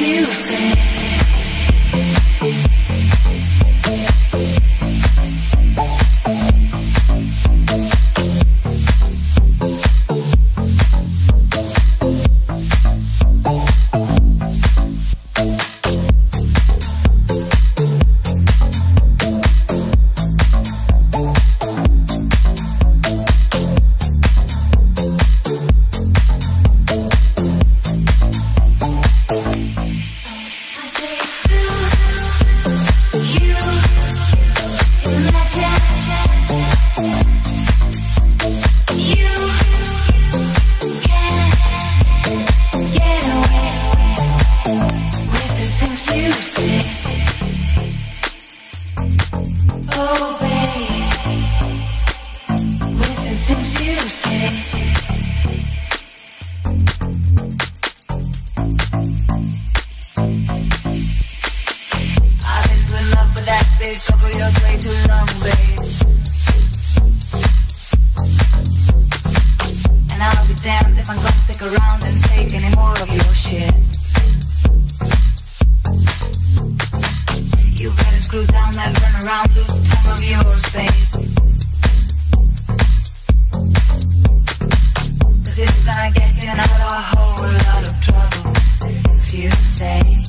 you say. Oh. around this tongue of yours, babe. Cause it's gonna get you in a whole lot of trouble, the things you say.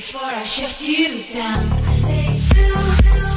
before I shut you down. I say,